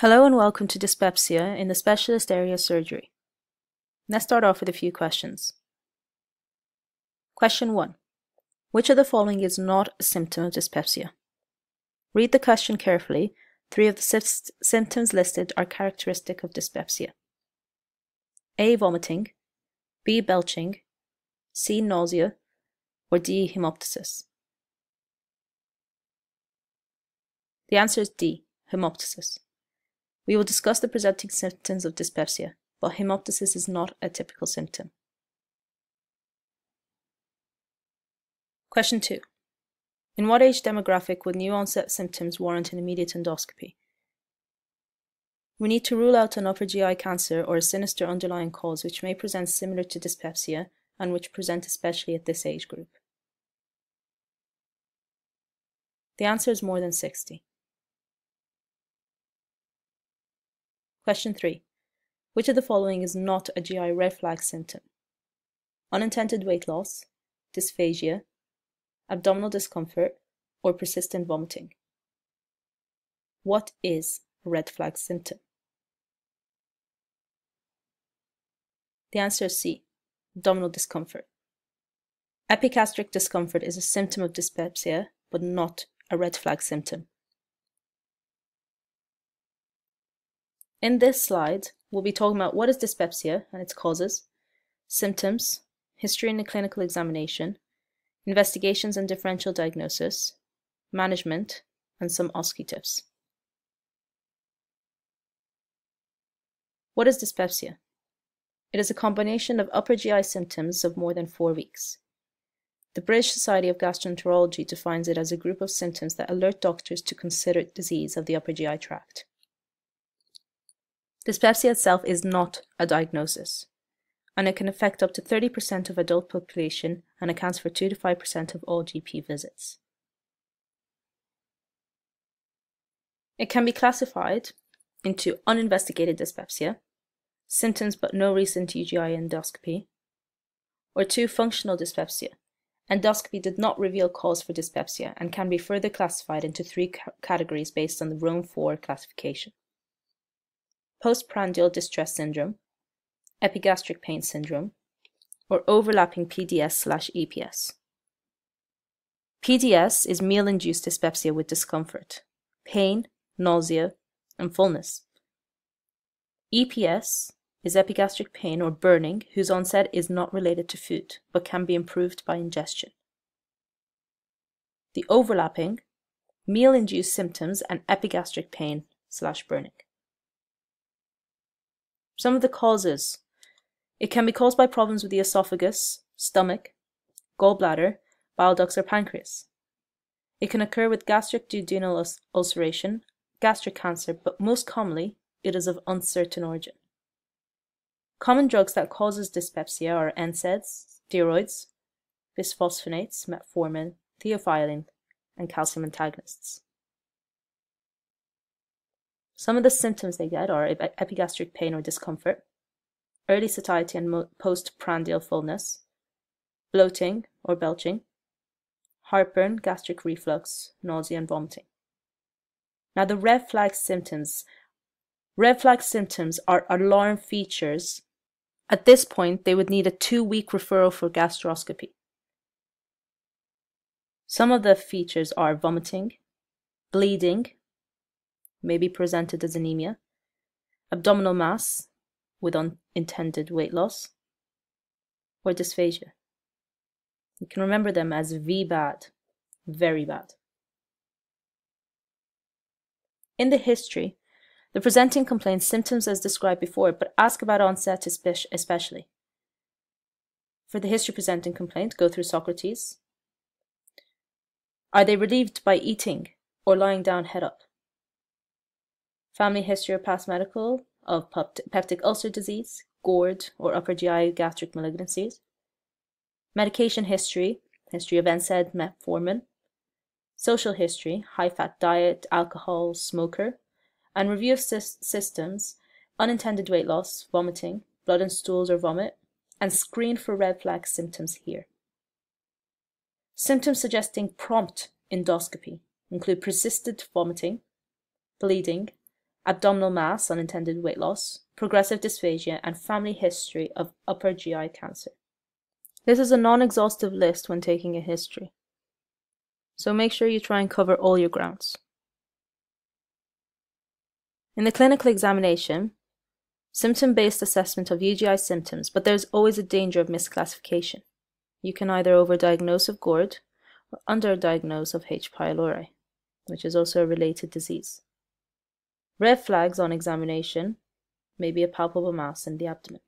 Hello and welcome to dyspepsia in the specialist area of surgery. Let's start off with a few questions. Question 1. Which of the following is not a symptom of dyspepsia? Read the question carefully. Three of the symptoms listed are characteristic of dyspepsia. A. Vomiting, B. Belching, C. Nausea, or D. Hemoptysis. The answer is D. Hemoptysis. We will discuss the presenting symptoms of dyspepsia, but hemoptysis is not a typical symptom. Question 2. In what age demographic would new onset symptoms warrant an immediate endoscopy? We need to rule out an upper GI cancer or a sinister underlying cause which may present similar to dyspepsia and which present especially at this age group. The answer is more than 60. Question 3. Which of the following is not a GI red flag symptom? Unintended weight loss, dysphagia, abdominal discomfort, or persistent vomiting? What is a red flag symptom? The answer is C. Abdominal discomfort. Epigastric discomfort is a symptom of dyspepsia, but not a red flag symptom. In this slide, we'll be talking about what is dyspepsia and its causes, symptoms, history and clinical examination, investigations and differential diagnosis, management, and some OSCE tips. What is dyspepsia? It is a combination of upper GI symptoms of more than four weeks. The British Society of Gastroenterology defines it as a group of symptoms that alert doctors to consider disease of the upper GI tract. Dyspepsia itself is not a diagnosis, and it can affect up to 30% of adult population and accounts for 2 to 5% of all GP visits. It can be classified into uninvestigated dyspepsia, symptoms but no recent UGI endoscopy, or two functional dyspepsia. Endoscopy did not reveal cause for dyspepsia and can be further classified into three categories based on the Rome 4 classification postprandial distress syndrome, epigastric pain syndrome, or overlapping PDS slash EPS. PDS is meal-induced dyspepsia with discomfort, pain, nausea, and fullness. EPS is epigastric pain or burning whose onset is not related to food but can be improved by ingestion. The overlapping, meal-induced symptoms and epigastric pain slash burning. Some of the causes. It can be caused by problems with the esophagus, stomach, gallbladder, bile ducts, or pancreas. It can occur with gastric duodenal ulceration, gastric cancer, but most commonly, it is of uncertain origin. Common drugs that causes dyspepsia are NSAIDs, steroids, bisphosphonates, metformin, theophylline, and calcium antagonists. Some of the symptoms they get are epigastric pain or discomfort, early satiety and postprandial fullness, bloating or belching, heartburn, gastric reflux, nausea, and vomiting. Now, the red flag symptoms. Red flag symptoms are alarm features. At this point, they would need a two week referral for gastroscopy. Some of the features are vomiting, bleeding, may be presented as anemia, abdominal mass with unintended weight loss, or dysphagia. You can remember them as V bad, very bad. In the history, the presenting complains symptoms as described before, but ask about onset especially. For the history presenting complaint, go through Socrates. Are they relieved by eating or lying down head up? Family history or past medical of peptic ulcer disease, GORD, or upper GI gastric malignancies, medication history, history of NSAID, metformin, social history, high fat diet, alcohol, smoker, and review of sy- systems, unintended weight loss, vomiting, blood and stools or vomit, and screen for red flag symptoms here. Symptoms suggesting prompt endoscopy include persistent vomiting, bleeding, abdominal mass, unintended weight loss, progressive dysphagia, and family history of upper GI cancer. This is a non-exhaustive list when taking a history, so make sure you try and cover all your grounds. In the clinical examination, symptom-based assessment of UGI symptoms, but there's always a danger of misclassification. You can either overdiagnose of GORD or underdiagnose of H. pylori, which is also a related disease. Red flags on examination may be a palpable mass in the abdomen.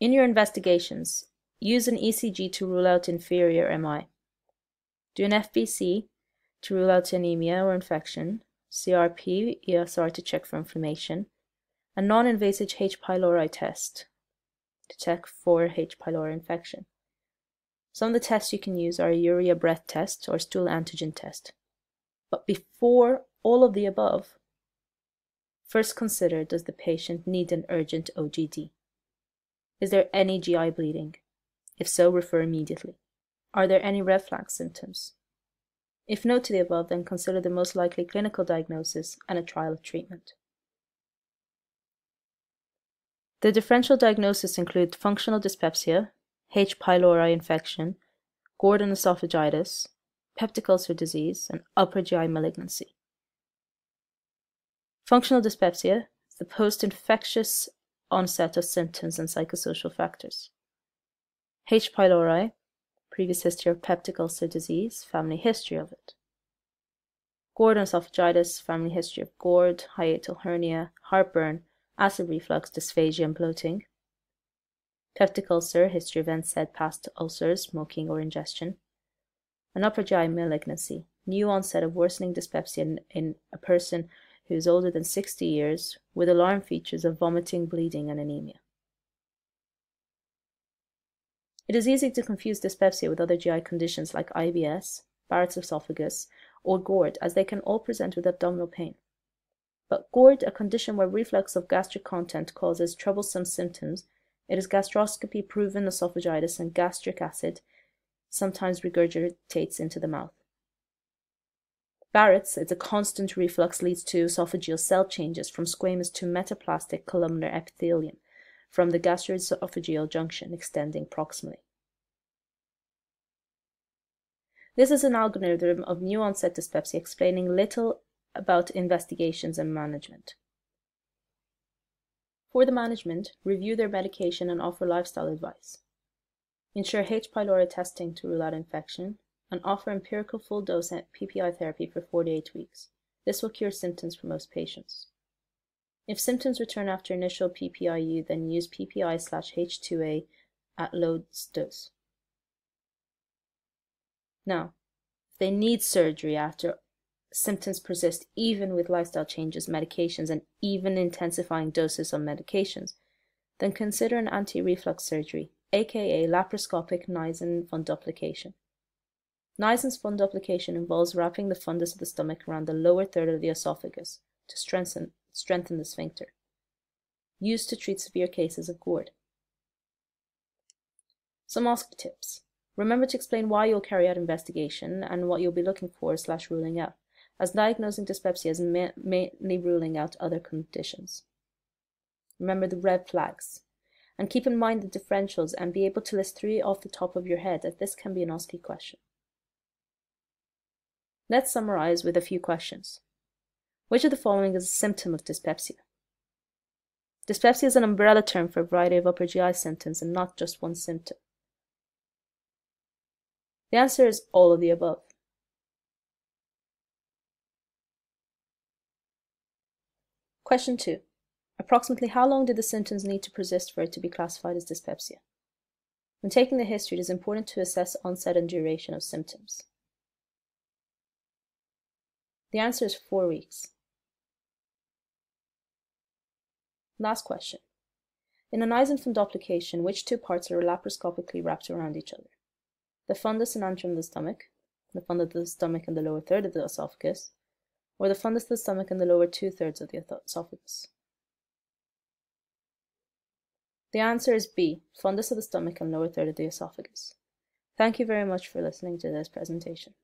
In your investigations, use an ECG to rule out inferior MI. Do an FBC to rule out anemia or infection, CRP, ESR to check for inflammation, a non-invasive H. pylori test to check for H. pylori infection. Some of the tests you can use are a urea breath test or stool antigen test. But before all of the above, first consider does the patient need an urgent OGD? Is there any GI bleeding? If so, refer immediately. Are there any red flag symptoms? If no to the above, then consider the most likely clinical diagnosis and a trial of treatment. The differential diagnosis include functional dyspepsia, H. pylori infection, Gordon esophagitis, peptic ulcer disease, and upper GI malignancy. Functional dyspepsia is the post-infectious onset of symptoms and psychosocial factors. H. pylori, previous history of peptic ulcer disease, family history of it. Gordon esophagitis, family history of GORD, hiatal hernia, heartburn, acid reflux, dysphagia, and bloating. Peptic ulcer, history of NSAID past ulcers, smoking, or ingestion an upper GI malignancy, new onset of worsening dyspepsia in, in a person who is older than 60 years with alarm features of vomiting, bleeding, and anemia. It is easy to confuse dyspepsia with other GI conditions like IBS, Barrett's esophagus, or GORD, as they can all present with abdominal pain. But GORD, a condition where reflux of gastric content causes troublesome symptoms, it is gastroscopy proven esophagitis and gastric acid sometimes regurgitates into the mouth. Barrett's, it's a constant reflux leads to esophageal cell changes from squamous to metaplastic columnar epithelium from the gastroesophageal junction extending proximally. This is an algorithm of new onset dyspepsia explaining little about investigations and management. For the management, review their medication and offer lifestyle advice. Ensure H. pylori testing to rule out infection, and offer empirical full dose PPI therapy for 48 weeks. This will cure symptoms for most patients. If symptoms return after initial PPIU, then use PPI slash H2A at low dose. Now, if they need surgery after symptoms persist even with lifestyle changes, medications, and even intensifying doses of medications, then consider an anti-reflux surgery aka laparoscopic Nissen fundoplication. Nissen's fundoplication involves wrapping the fundus of the stomach around the lower third of the esophagus to strengthen, strengthen the sphincter. Used to treat severe cases of GORD. Some OSCE tips. Remember to explain why you'll carry out investigation and what you'll be looking for slash ruling out, as diagnosing dyspepsia is ma mainly ruling out other conditions. Remember the red flags. And keep in mind the differentials and be able to list three off the top of your head as this can be an OSCE question. Let's summarize with a few questions. Which of the following is a symptom of dyspepsia? Dyspepsia is an umbrella term for a variety of upper GI symptoms and not just one symptom. The answer is all of the above. Question 2. Approximately how long did the symptoms need to persist for it to be classified as dyspepsia? When taking the history, it is important to assess onset and duration of symptoms. The answer is four weeks. Last question. In a Nissen fundoplication, which two parts are laparoscopically wrapped around each other? The fundus and antrum of the stomach, the fundus of the stomach and the lower third of the esophagus, or the fundus of the stomach and the lower two thirds of the esophagus? The answer is B, fundus of the stomach and lower third of the esophagus. Thank you very much for listening to this presentation.